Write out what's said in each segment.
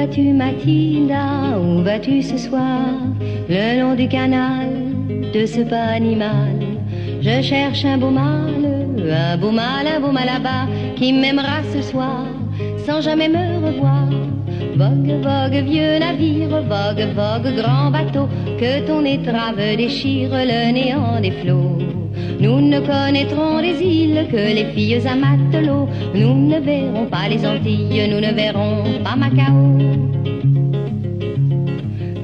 vas-tu Mathilda Où vas-tu ce soir Le long du canal de ce pas animal. Je cherche un beau mâle, un beau mâle, un beau mâle là-bas, qui m'aimera ce soir, sans jamais me revoir. Vogue, vogue, vieux navire, vogue, vogue, grand bateau, que ton étrave déchire le néant des flots. Nous ne connaîtrons les îles que les filles à matelot. Nous ne verrons pas les Antilles, nous ne verrons pas Macao.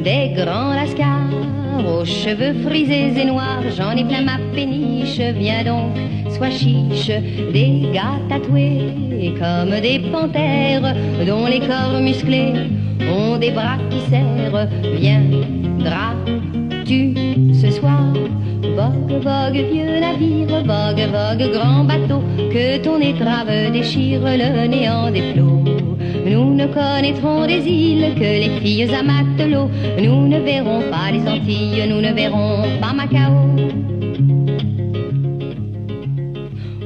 Des grands lascars aux cheveux frisés et noirs, j'en ai plein ma péniche, viens donc, sois chiche. Des gars tatoués comme des panthères, dont les corps musclés ont des bras qui serrent, viendras-tu ce soir? Vogue, vogue, vieux navire, vogue, vogue, grand bateau, que ton étrave déchire le néant des flots. Nous ne connaîtrons des îles que les filles à matelot. Nous ne verrons pas les Antilles, nous ne verrons pas Macao.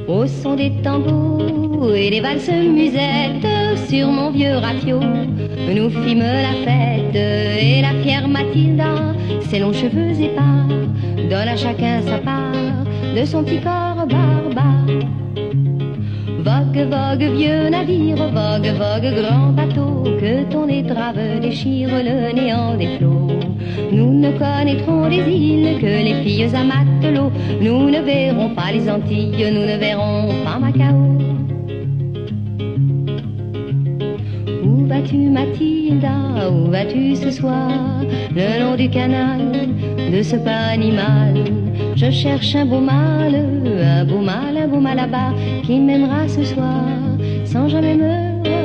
Au son des tambours et des valses musettes sur mon vieux rafio, nous fîmes la fête et la fière Mathilda, ses longs cheveux épars, donne à chacun sa part de son petit corps barbare. Vogue, vieux navire, vogue, vogue, grand bateau, que ton étrave déchire le néant des flots. Nous ne connaîtrons les îles que les filles à matelot. Nous ne verrons pas les Antilles, nous ne verrons pas Macao. Où vas-tu, Mathilda? Où vas-tu ce soir? Le long du canal de ce pas. Je cherche un beau mâle, un beau mâle, un beau mâle là-bas qui m'aimera ce soir sans jamais me.